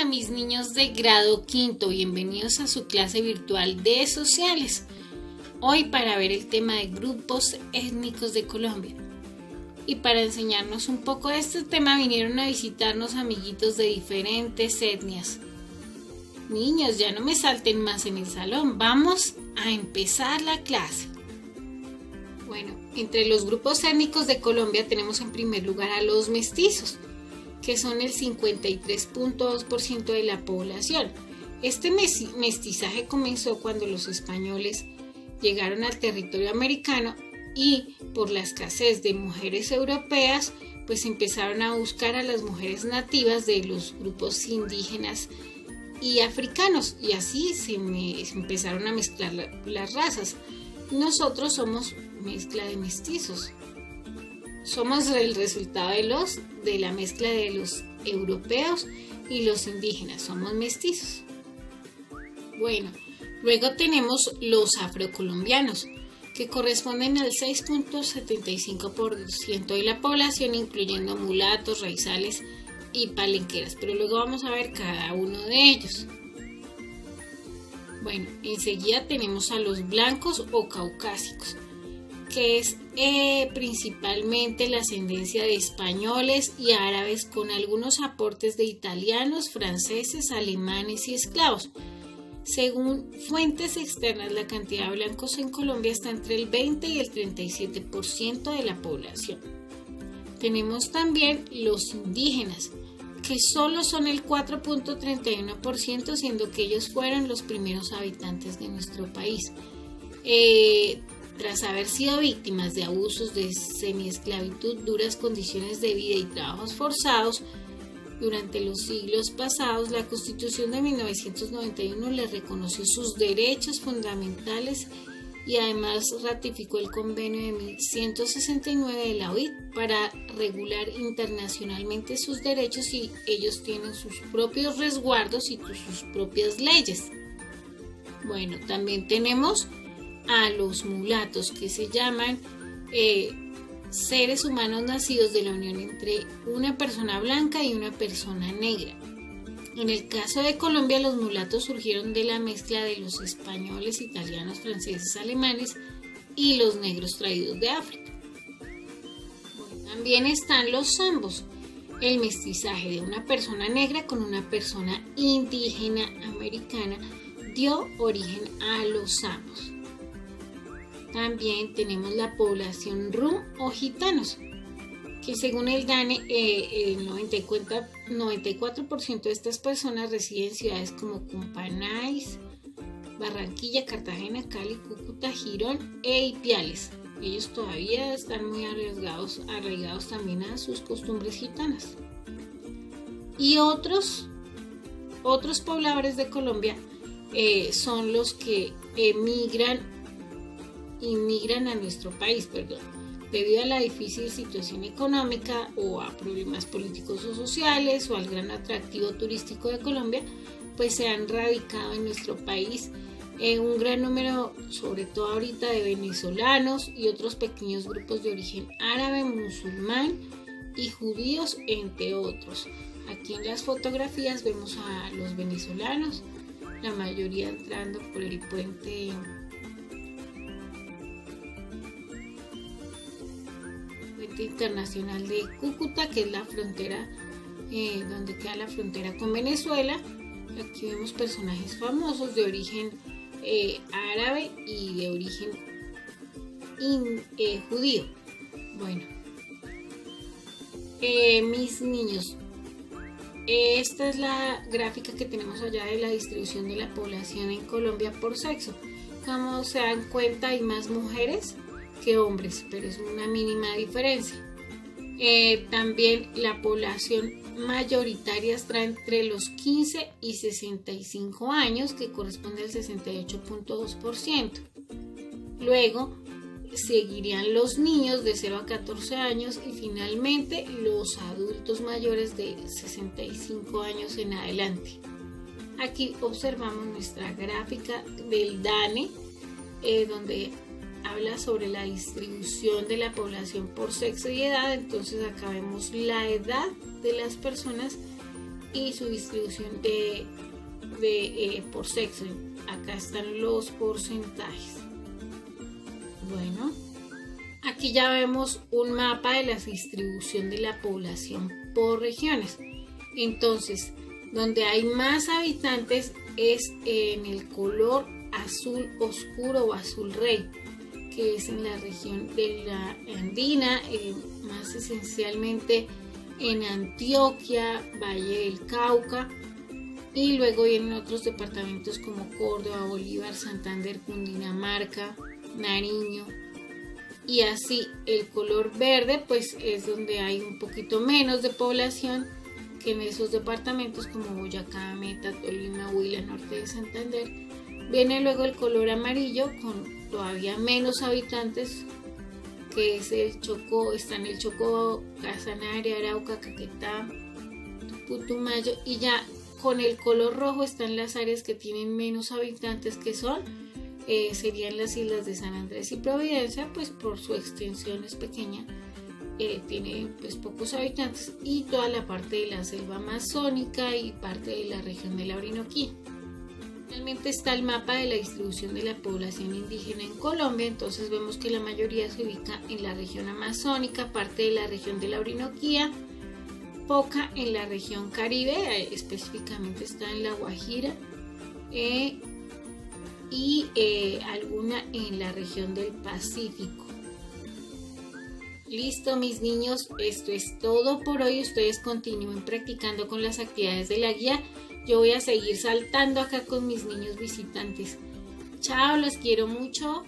Hola mis niños de grado quinto, bienvenidos a su clase virtual de sociales. Hoy para ver el tema de grupos étnicos de Colombia. Y para enseñarnos un poco de este tema vinieron a visitarnos amiguitos de diferentes etnias. Niños, ya no me salten más en el salón, vamos a empezar la clase. Bueno, entre los grupos étnicos de Colombia tenemos en primer lugar a los mestizos que son el 53.2% de la población. Este mestizaje comenzó cuando los españoles llegaron al territorio americano y por la escasez de mujeres europeas, pues empezaron a buscar a las mujeres nativas de los grupos indígenas y africanos y así se, empezaron a mezclar las razas. Nosotros somos mezcla de mestizos. Somos el resultado de los de la mezcla de los europeos y los indígenas. Somos mestizos. Bueno, luego tenemos los afrocolombianos, que corresponden al 6.75% de la población, incluyendo mulatos, raizales y palenqueras. Pero luego vamos a ver cada uno de ellos. Bueno, enseguida tenemos a los blancos o caucásicos, que es eh, principalmente la ascendencia de españoles y árabes con algunos aportes de italianos, franceses, alemanes y esclavos. Según fuentes externas, la cantidad de blancos en Colombia está entre el 20 y el 37% de la población. Tenemos también los indígenas, que solo son el 4.31%, siendo que ellos fueron los primeros habitantes de nuestro país. Eh, tras haber sido víctimas de abusos de semiesclavitud, duras condiciones de vida y trabajos forzados, durante los siglos pasados, la Constitución de 1991 les reconoció sus derechos fundamentales y además ratificó el convenio de 1169 de la OIT para regular internacionalmente sus derechos y ellos tienen sus propios resguardos y sus propias leyes. Bueno, también tenemos a los mulatos, que se llaman eh, seres humanos nacidos de la unión entre una persona blanca y una persona negra. En el caso de Colombia, los mulatos surgieron de la mezcla de los españoles, italianos, franceses, alemanes y los negros traídos de África. también están los zambos, el mestizaje de una persona negra con una persona indígena americana dio origen a los zambos. También tenemos la población rum o gitanos, que según el DANE, eh, el 94% de estas personas residen en ciudades como Cumpanais, Barranquilla, Cartagena, Cali, Cúcuta, Girón e Ipiales. Ellos todavía están muy arriesgados, arraigados también a sus costumbres gitanas. Y otros, otros pobladores de Colombia eh, son los que emigran inmigran a nuestro país, perdón, debido a la difícil situación económica o a problemas políticos o sociales o al gran atractivo turístico de Colombia, pues se han radicado en nuestro país en un gran número, sobre todo ahorita, de venezolanos y otros pequeños grupos de origen árabe, musulmán y judíos, entre otros. Aquí en las fotografías vemos a los venezolanos, la mayoría entrando por el puente Internacional de Cúcuta, que es la frontera eh, donde queda la frontera con Venezuela. Aquí vemos personajes famosos de origen eh, árabe y de origen eh, judío. Bueno, mis niños, esta es la gráfica que tenemos allá de la distribución de la población en Colombia por sexo. Como se dan cuenta, hay más mujeres que hombres, pero es una mínima diferencia. Eh, también la población mayoritaria está entre los 15 y 65 años, que corresponde al 68.2%. Luego seguirían los niños de 0 a 14 años y finalmente los adultos mayores de 65 años en adelante. Aquí observamos nuestra gráfica del DANE, eh, donde habla sobre la distribución de la población por sexo y edad, entonces acá vemos la edad de las personas y su distribución de, eh, por sexo. Acá están los porcentajes. Bueno, aquí ya vemos un mapa de la distribución de la población por regiones. Entonces, donde hay más habitantes es en el color azul oscuro o azul rey, es en la región de la andina, eh, más esencialmente en Antioquia, Valle del Cauca, y luego vienen otros departamentos como Córdoba, Bolívar, Santander, Cundinamarca, Nariño. Y así el color verde pues es donde hay un poquito menos de población que en esos departamentos como Boyacá, Meta, Tolima, Huila, Norte de Santander. Viene luego el color amarillo con todavía menos habitantes que es el Chocó, está en el Chocó, Casanare, Arauca, Caquetá, Putumayo y ya con el color rojo están las áreas que tienen menos habitantes que son eh, serían las islas de San Andrés y Providencia pues por su extensión es pequeña eh, tiene pues pocos habitantes y toda la parte de la selva amazónica y parte de la región de la Orinoquía Finalmente está el mapa de la distribución de la población indígena en Colombia, entonces vemos que la mayoría se ubica en la región amazónica, parte de la región de la Orinoquía, poca en la región caribe, eh, específicamente está en la Guajira, eh, y eh, alguna en la región del Pacífico. Listo mis niños, esto es todo por hoy. Ustedes continúen practicando con las actividades de la guía yo voy a seguir saltando acá con mis niños visitantes. Chao, los quiero mucho.